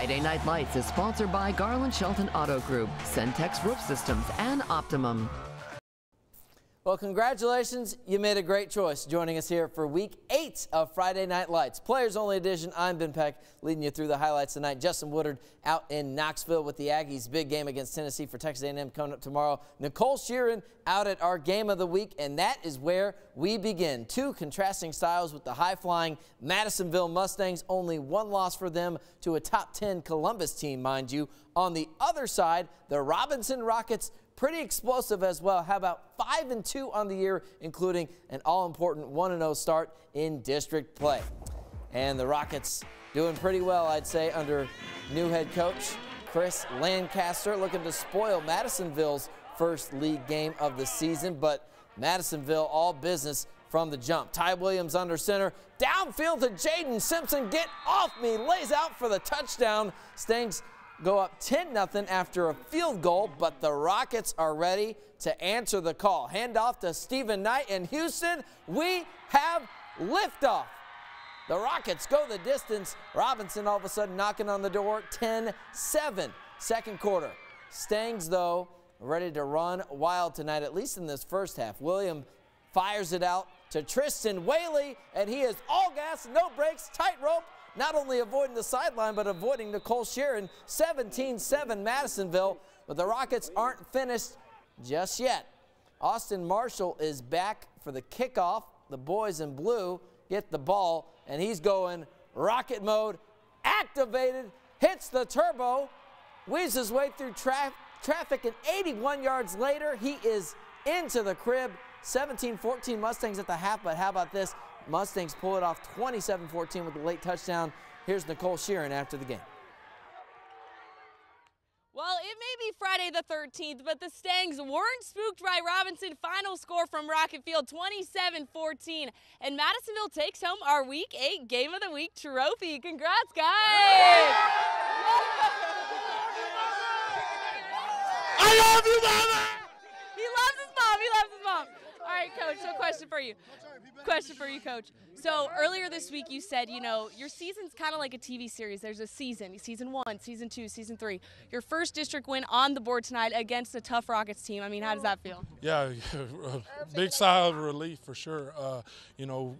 Friday Night Lights is sponsored by Garland Shelton Auto Group, Centex Roof Systems, and Optimum. Well, congratulations. You made a great choice joining us here for week eight of Friday Night Lights. Players only edition. I'm Ben Peck leading you through the highlights tonight. Justin Woodard out in Knoxville with the Aggies. Big game against Tennessee for Texas A&M coming up tomorrow. Nicole Sheeran out at our game of the week, and that is where we begin. Two contrasting styles with the high-flying Madisonville Mustangs. Only one loss for them to a top 10 Columbus team, mind you. On the other side, the Robinson Rockets pretty explosive as well. How about 5 and 2 on the year, including an all important 1 0 start in district play. And the Rockets doing pretty well, I'd say, under new head coach Chris Lancaster, looking to spoil Madisonville's first league game of the season. But Madisonville, all business from the jump. Ty Williams under center. Downfield to Jaden Simpson. Get off me. Lays out for the touchdown. Stings go up 10 0 after a field goal, but the Rockets are ready to answer the call. Hand off to Stephen Knight in Houston. We have liftoff. The Rockets go the distance. Robinson all of a sudden knocking on the door 10 7. Second quarter. Stangs, though, ready to run wild tonight, at least in this first half. William fires it out to Tristan Whaley, and he is all gas, no brakes, tightrope, not only avoiding the sideline, but avoiding Nicole Sheeran. 17-7 Madisonville, but the Rockets aren't finished just yet. Austin Marshall is back for the kickoff. The boys in blue get the ball, and he's going rocket mode, activated, hits the turbo, weaves his way through tra traffic, and 81 yards later, he is into the crib. 17-14 Mustangs at the half, but how about this? Mustangs pull it off 27-14 with a late touchdown. Here's Nicole Sheeran after the game. Well, it may be Friday the 13th, but the Stangs weren't spooked by Robinson. Final score from Rocket Field, 27-14. And Madisonville takes home our Week 8 Game of the Week trophy. Congrats, guys! I love you, mama! He loves his mom. He loves his mom. All right, coach. So, question for you. Question for you, coach. So, earlier this week, you said, you know, your season's kind of like a TV series. There's a season, season one, season two, season three. Your first district win on the board tonight against a tough Rockets team. I mean, how does that feel? Yeah, big sigh of relief for sure. Uh, you know,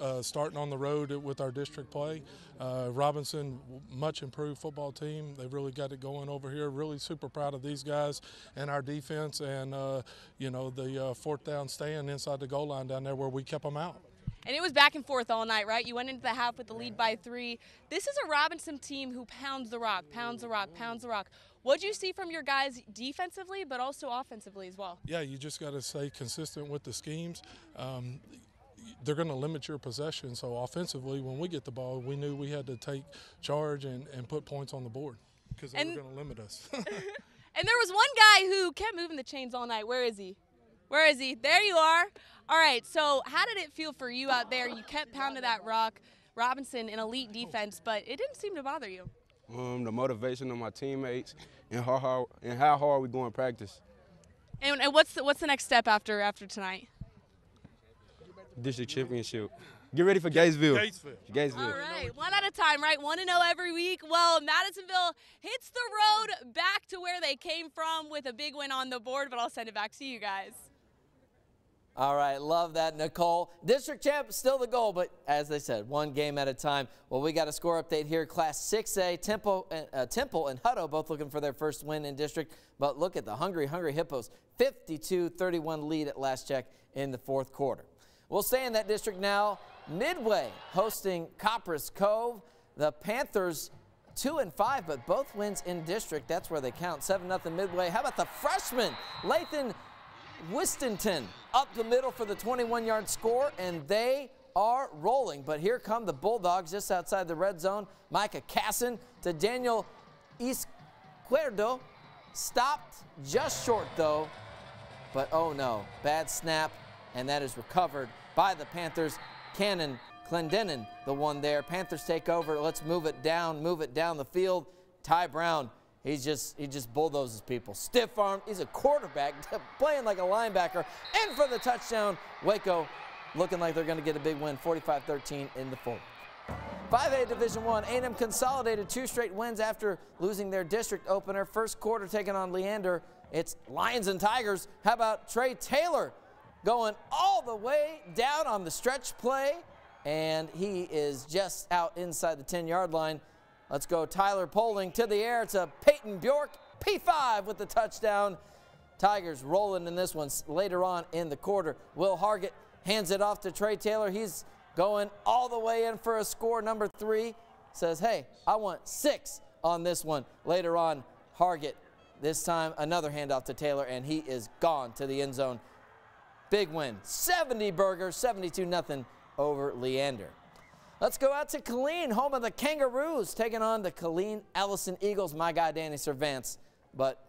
uh, starting on the road with our district play. Uh, Robinson, much improved football team. They've really got it going over here. Really super proud of these guys and our defense and, uh, you know, the uh, fourth down stand inside the goal line down there where we kept them out. And it was back and forth all night, right? You went into the half with the lead by three. This is a Robinson team who pounds the rock, pounds the rock, pounds the rock. What do you see from your guys defensively, but also offensively as well? Yeah, you just got to stay consistent with the schemes. Um, they're going to limit your possession. So offensively, when we get the ball, we knew we had to take charge and, and put points on the board because they and, were going to limit us. and there was one guy who kept moving the chains all night. Where is he? Where is he? There you are. All right. So how did it feel for you out there? You kept pounding that rock. Robinson, an elite defense, but it didn't seem to bother you. Um, the motivation of my teammates and how hard and how hard we go in practice. And, and what's the, what's the next step after after tonight? District championship. Get ready for Gatesville. Gatesville. Gatesville. All right, one at a time, right? One to zero every week. Well, Madisonville hits the road back to where they came from with a big win on the board, but I'll send it back to you guys. All right, love that, Nicole. District champ, still the goal, but as they said, one game at a time. Well, we got a score update here. Class 6A, Temple, uh, Temple and Hutto both looking for their first win in district. But look at the Hungry Hungry Hippos, 52-31 lead at last check in the fourth quarter. We'll stay in that district now. Midway hosting Copperas Cove. The Panthers two and five, but both wins in district. That's where they count. Seven nothing Midway. How about the freshman Lathan Wistonton up the middle for the 21-yard score, and they are rolling. But here come the Bulldogs just outside the red zone. Micah Casson to Daniel Izquierdo. Stopped just short though. But oh no, bad snap, and that is recovered by the Panthers. Cannon Clendenin, the one there. Panthers take over. Let's move it down, move it down the field. Ty Brown, he's just he just bulldozes people. Stiff arm. He's a quarterback playing like a linebacker. In for the touchdown. Waco looking like they're going to get a big win, 45-13 in the fourth. 5A Division One, A&M consolidated two straight wins after losing their district opener. First quarter taking on Leander. It's Lions and Tigers. How about Trey Taylor going all the way down on the stretch play, and he is just out inside the 10-yard line. Let's go Tyler Poling to the air to Peyton Bjork, P5 with the touchdown. Tigers rolling in this one later on in the quarter. Will Hargett hands it off to Trey Taylor. He's going all the way in for a score. Number three says, hey, I want six on this one. Later on, Hargett, this time another handoff to Taylor, and he is gone to the end zone. Big win, 70 burgers, 72 nothing over Leander. Let's go out to Killeen, home of the Kangaroos, taking on the Killeen Ellison Eagles. My guy, Danny Cervantz, but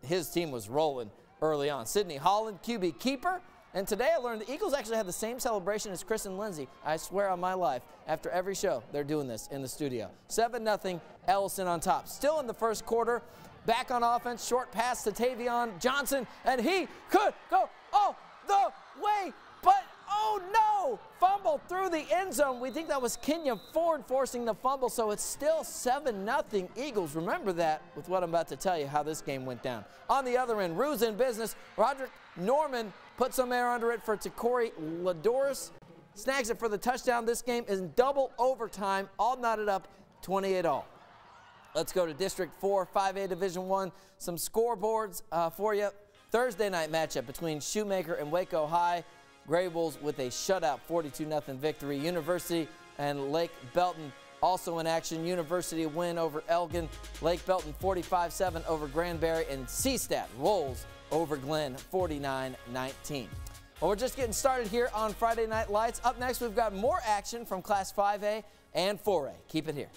his team was rolling early on. Sydney Holland, QB keeper, and today I learned the Eagles actually had the same celebration as Chris and Lindsay. I swear on my life, after every show, they're doing this in the studio. 7 0 Ellison on top. Still in the first quarter, back on offense, short pass to Tavion Johnson, and he could go all the way, but oh no! Fumble through the end zone. We think that was Kenya Ford forcing the fumble, so it's still 7 0 Eagles. Remember that with what I'm about to tell you, how this game went down. On the other end, Roos in business. Roderick Norman puts some air under it for Takori Ladoris. Snags it for the touchdown. This game is double overtime, all knotted up 28 all. Let's go to District 4, 5A Division 1. Some scoreboards uh, for you. Thursday night matchup between Shoemaker and Waco High. Grey Wolves with a shutout 42-0 victory. University and Lake Belton also in action. University win over Elgin. Lake Belton 45-7 over Granbury. And CStat rolls over Glenn 49 19. Well, we're just getting started here on Friday Night Lights. Up next, we've got more action from Class 5A and 4A. Keep it here.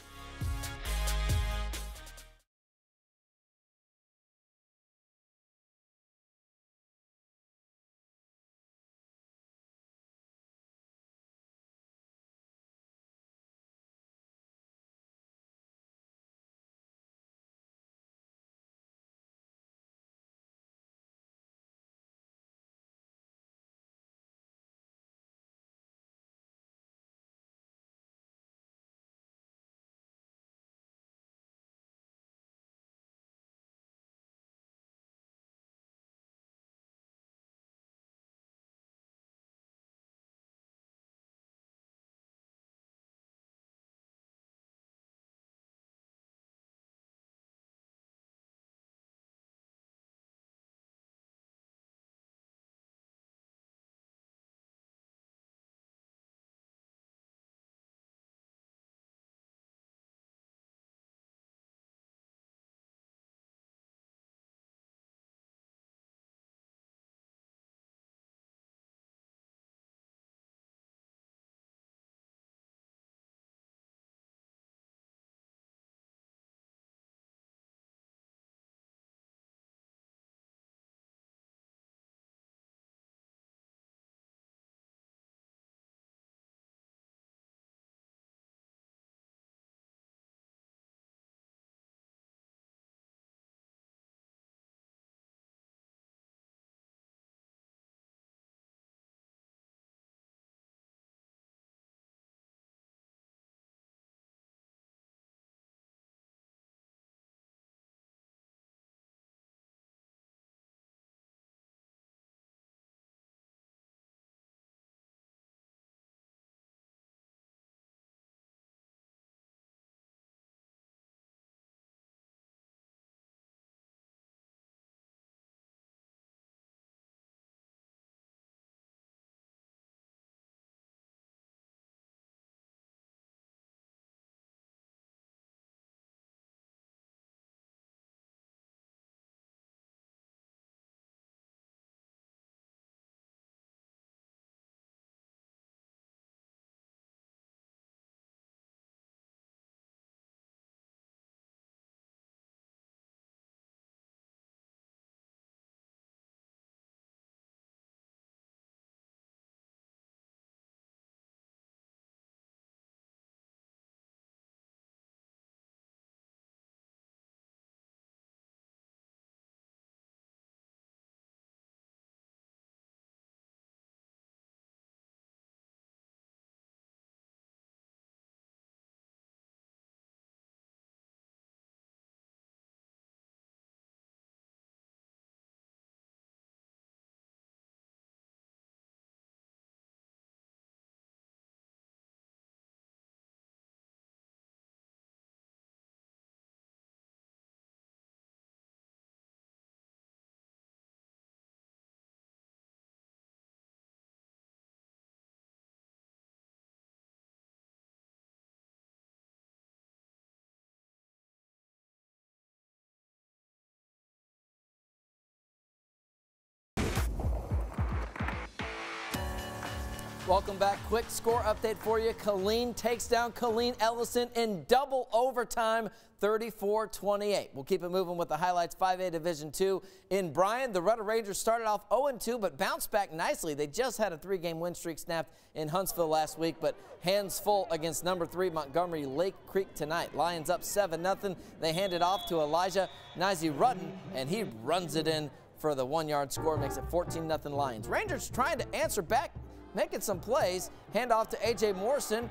Welcome back. Quick score update for you. Killeen takes down Killeen Ellison in double overtime, 34-28. We'll keep it moving with the highlights. 5A Division II in Bryan. The Rudder Rangers started off 0-2, but bounced back nicely. They just had a three-game win streak snapped in Huntsville last week, but hands full against number three Montgomery Lake Creek tonight. Lions up 7-0. They hand it off to Elijah Nizy Rudden, and he runs it in for the one-yard score, makes it 14-0 Lions. Rangers trying to answer back making some plays. Hand off to A.J. Morrison.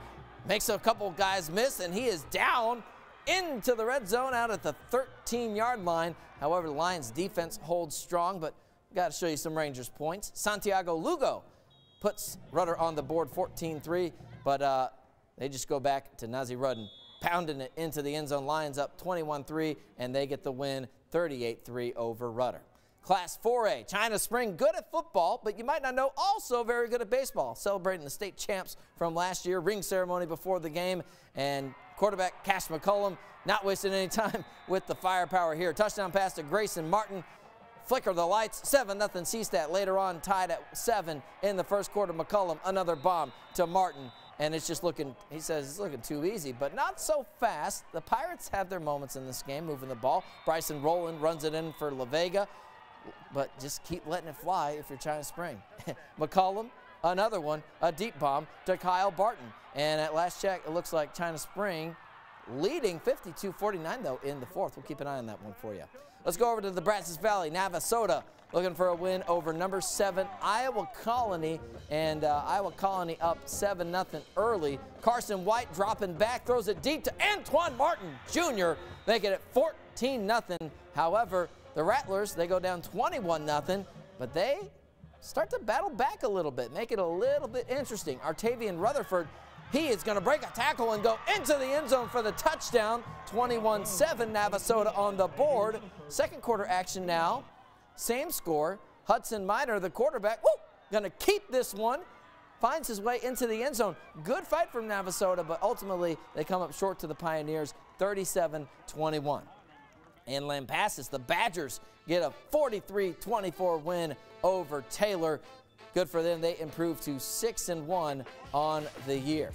Makes a couple guys miss, and he is down into the red zone out at the 13-yard line. However, the Lions defense holds strong, but got to show you some Rangers points. Santiago Lugo puts Rudder on the board 14-3, but uh, they just go back to Nazi Rudden pounding it into the end zone. Lions up 21-3, and they get the win 38-3 over Rudder. Class 4A, China Spring, good at football, but you might not know, also very good at baseball. Celebrating the state champs from last year, ring ceremony before the game, and quarterback Cash McCullum not wasting any time with the firepower here. Touchdown pass to Grayson Martin. Flicker the lights, 7 0 CStat. Later on, tied at 7 in the first quarter. McCullum, another bomb to Martin. And it's just looking, he says it's looking too easy, but not so fast. The Pirates have their moments in this game, moving the ball. Bryson Rowland runs it in for La Vega but just keep letting it fly if you're China Spring. McCullum, another one, a deep bomb to Kyle Barton. And at last check, it looks like China Spring leading 52-49 though in the fourth. We'll keep an eye on that one for you. Let's go over to the Brazos Valley, Navasota, looking for a win over number seven Iowa Colony, and uh, Iowa Colony up seven nothing early. Carson White dropping back, throws it deep to Antoine Martin Jr., making it 14 nothing. However, the Rattlers, they go down 21 0 but they start to battle back a little bit, make it a little bit interesting. Artavian Rutherford, he is going to break a tackle and go into the end zone for the touchdown. 21 7 Navasota on the board. Second quarter action now. Same score. Hudson Miner, the quarterback, going to keep this one. Finds his way into the end zone. Good fight from Navasota, but ultimately they come up short to the Pioneers 37 21 and Lampasas. The Badgers get a 43-24 win over Taylor. Good for them. They improve to 6 and 1 on the year.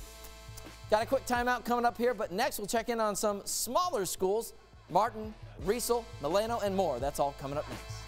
Got a quick timeout coming up here, but next we'll check in on some smaller schools. Marlin, Riesel, Milano, and more. That's all coming up next.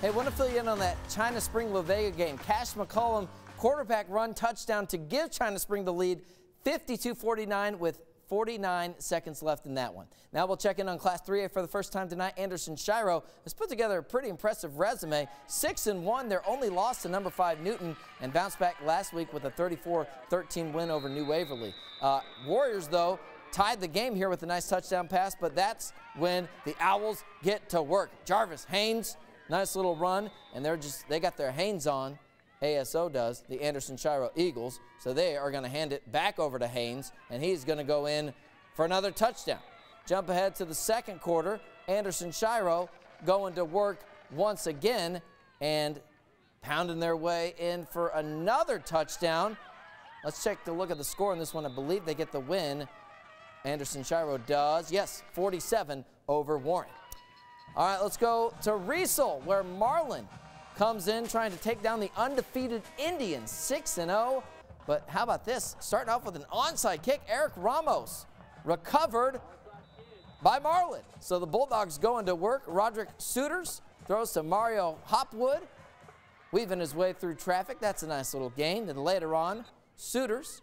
Hey, want to fill you in on that China Spring La Vega game. Cash McCollum quarterback run touchdown to give China Spring the lead 52-49 with 49 seconds left in that one. Now we'll check in on Class 3A for the first time tonight. Anderson Shiro has put together a pretty impressive resume. 6 and 1, their only loss to number 5 Newton and bounced back last week with a 34-13 win over New Waverly. Uh, Warriors, though, tied the game here with a nice touchdown pass, but that's when the Owls get to work. Jarvis Haynes Nice little run, and they're just they got their hands on. ASO does, the Anderson Shiro Eagles. So they are going to hand it back over to Haynes, and he's going to go in for another touchdown. Jump ahead to the second quarter. Anderson Shiro going to work once again and pounding their way in for another touchdown. Let's check the look at the score in this one. I believe they get the win. Anderson Shiro does. Yes, 47 over Warren. All right, let's go to Riesel, where Marlin comes in trying to take down the undefeated Indians, 6 0. But how about this? Starting off with an onside kick, Eric Ramos recovered by Marlin. So the Bulldogs going to work. Roderick Suitors throws to Mario Hopwood, weaving his way through traffic. That's a nice little gain. Then later on, Suitors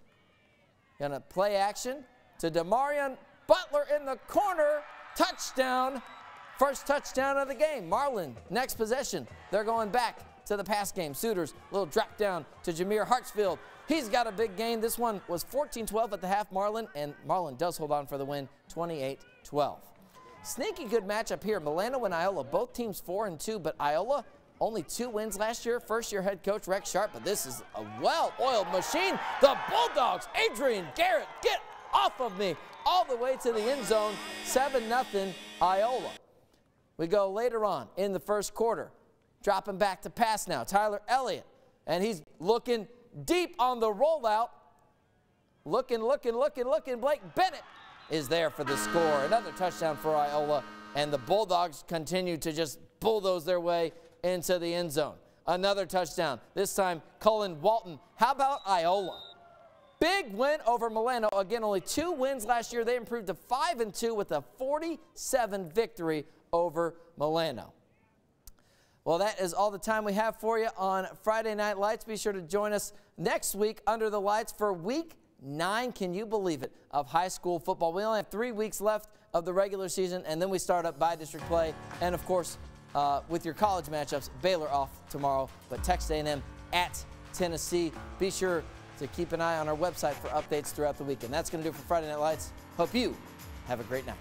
gonna play action to Demarion Butler in the corner. Touchdown, First touchdown of the game. Marlin, next possession. They're going back to the pass game. Suitors, little drop down to Jameer Hartsfield. He's got a big gain. This one was 14-12 at the half, Marlin, and Marlin does hold on for the win, 28-12. Sneaky good matchup here. Milano and Iola, both teams 4 and 2, but Iola only two wins last year. First year head coach Rex Sharp, but this is a well-oiled machine. The Bulldogs, Adrian Garrett, get off of me. All the way to the end zone, 7-0 Iola. We go later on in the first quarter. Dropping back to pass now. Tyler Elliott. And he's looking deep on the rollout. Looking, looking, looking, looking. Blake Bennett is there for the score. Another touchdown for Iola. And the Bulldogs continue to just bulldoze their way into the end zone. Another touchdown. This time, Cullen Walton. How about Iola? Big win over Milano. Again, only two wins last year. They improved to 5 and 2 with a 47 victory over Milano. Well, that is all the time we have for you on Friday Night Lights. Be sure to join us next week under the lights for week nine, can you believe it, of high school football. We only have three weeks left of the regular season, and then we start up by district play. And of course, uh, with your college matchups, Baylor off tomorrow, but Texas A&M at Tennessee. Be sure to keep an eye on our website for updates throughout the weekend. That's going to do it for Friday Night Lights. Hope you have a great night.